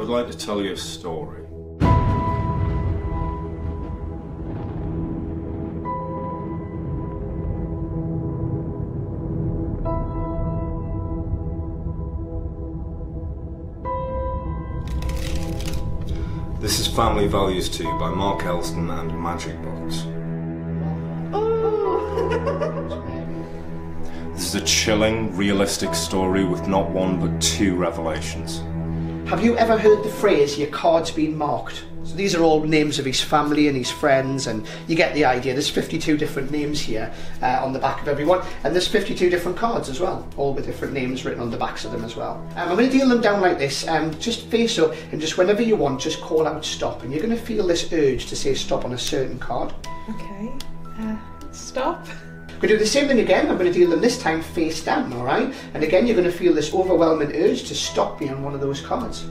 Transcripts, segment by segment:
would like to tell you a story. This is Family Values 2 by Mark Elsdon and Magic Box. This is a chilling, realistic story with not one but two revelations. Have you ever heard the phrase, your card's been marked? So these are all names of his family and his friends, and you get the idea. There's 52 different names here uh, on the back of everyone, and there's 52 different cards as well, all with different names written on the backs of them as well. Um, I'm going to deal them down like this, um, just face up, and just whenever you want, just call out stop, and you're going to feel this urge to say stop on a certain card. Okay. Uh, stop. We're going to do the same thing again. I'm going to deal them this time face down, all right? And again, you're going to feel this overwhelming urge to stop me on one of those cards.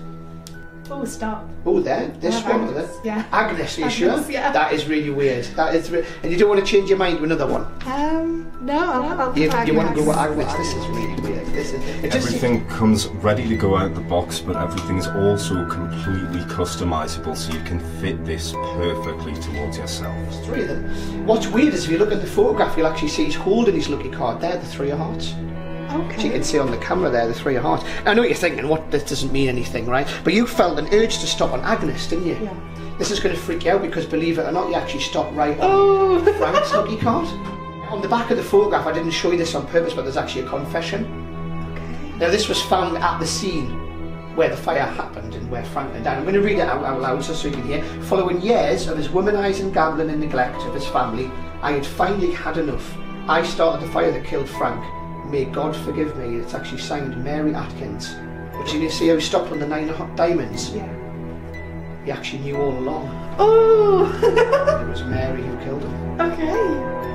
Oh, stop. Oh, there, this one. Agnes, there. yeah. Agnes, are you Agnes, sure? yeah. That is really weird. That is, re- and you don't want to change your mind to another one. Um, no, I'll, I'll You, try you want to go Agnes. with Agnes? This is really weird. This is it just, Everything comes ready to go out the box, but everything's also completely customizable so you can fit this perfectly towards yourself. three of them. What's weird is if you look at the photograph, you'll actually see he's holding his lucky card. There, the three of hearts. As you can see on the camera there, the three of hearts. I know what you're thinking. What this doesn't mean anything, right? But you felt an urge to stop on Agnes, didn't you? Yeah. This is going to freak you out because, believe it or not, you actually stopped right on Oh. Frank's lucky card. On the back of the photograph, I didn't show you this on purpose, but there's actually a confession. Now, this was found at the scene where the fire happened and where Frank went down. I'm going to read it out, out loud so you can hear. Following years of his womanising, gambling, and neglect of his family, I had finally had enough. I started the fire that killed Frank. May God forgive me. It's actually signed Mary Atkins. But you see how he stopped on the nine hot diamonds? Yeah. He actually knew all along. Oh. It was Mary who killed him. okay.